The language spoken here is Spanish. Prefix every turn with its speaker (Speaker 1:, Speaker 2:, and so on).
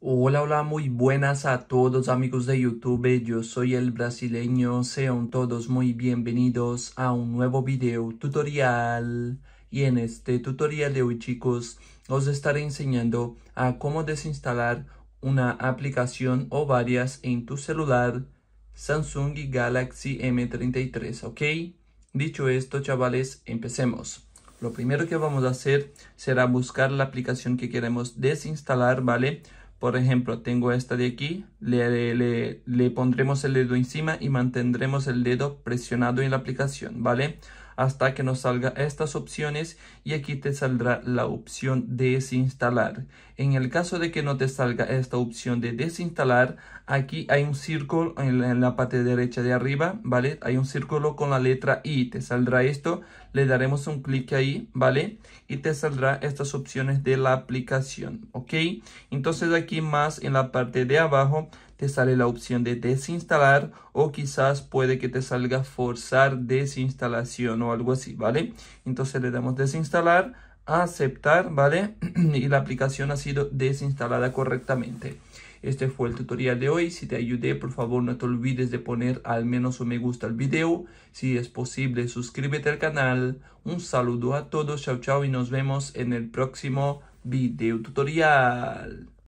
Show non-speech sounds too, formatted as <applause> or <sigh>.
Speaker 1: Hola, hola, muy buenas a todos amigos de YouTube, yo soy el brasileño, sean todos muy bienvenidos a un nuevo video tutorial y en este tutorial de hoy chicos os estaré enseñando a cómo desinstalar una aplicación o varias en tu celular Samsung Galaxy M33, ¿ok? Dicho esto chavales, empecemos. Lo primero que vamos a hacer será buscar la aplicación que queremos desinstalar, ¿vale? Por ejemplo, tengo esta de aquí, le, le, le, pondremos el dedo encima y mantendremos el dedo presionado en la aplicación, ¿vale? Hasta que nos salga estas opciones y aquí te saldrá la opción desinstalar. En el caso de que no te salga esta opción de desinstalar, aquí hay un círculo en la, parte derecha de arriba, ¿vale? Hay un círculo con la letra I, te saldrá esto, le daremos un clic ahí, ¿vale? Y te saldrá estas opciones de la aplicación, ¿ok? Entonces aquí más en la parte de abajo te sale la opción de desinstalar o quizás puede que te salga forzar desinstalación o algo así, ¿vale? Entonces le damos desinstalar, aceptar, ¿vale? <clears throat> y la aplicación ha sido desinstalada correctamente. Este fue el tutorial de hoy. Si te ayudé, por favor no te olvides de poner al menos un me gusta al video. Si es posible, suscríbete al canal. Un saludo a todos, chao chao y nos vemos en el próximo video tutorial.